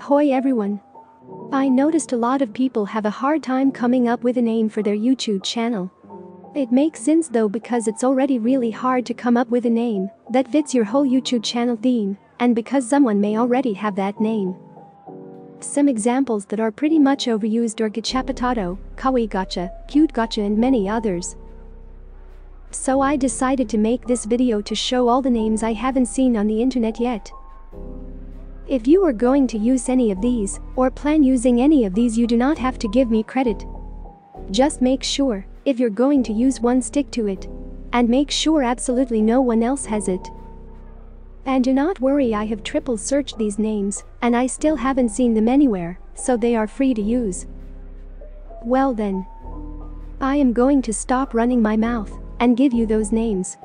Hoi everyone. I noticed a lot of people have a hard time coming up with a name for their YouTube channel. It makes sense though because it's already really hard to come up with a name that fits your whole YouTube channel theme, and because someone may already have that name. Some examples that are pretty much overused are Gachapatato, Kawaii Gacha, Cute Gacha and many others. So I decided to make this video to show all the names I haven't seen on the internet yet. If you are going to use any of these, or plan using any of these you do not have to give me credit. Just make sure, if you're going to use one stick to it. And make sure absolutely no one else has it. And do not worry I have triple searched these names, and I still haven't seen them anywhere, so they are free to use. Well then. I am going to stop running my mouth and give you those names.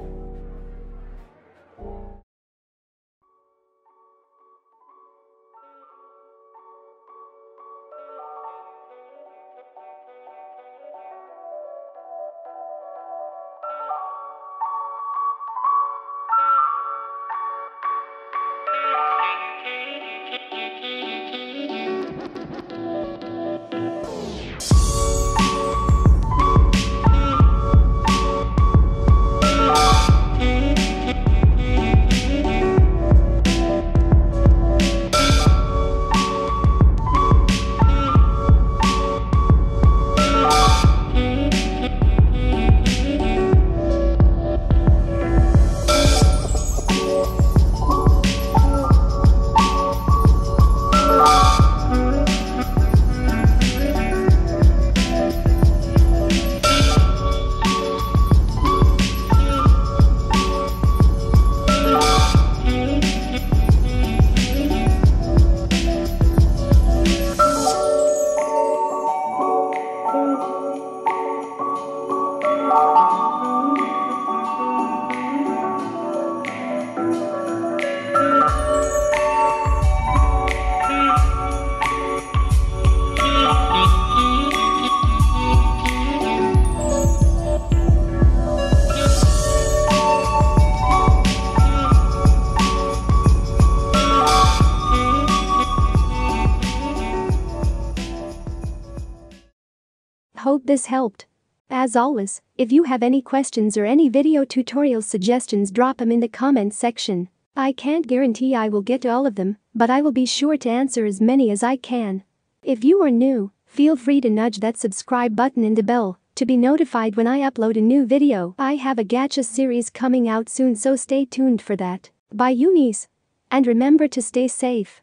Hope this helped. As always, if you have any questions or any video tutorial suggestions drop them in the comments section. I can't guarantee I will get to all of them, but I will be sure to answer as many as I can. If you are new, feel free to nudge that subscribe button and the bell to be notified when I upload a new video. I have a gacha series coming out soon so stay tuned for that. Bye Unis. And remember to stay safe.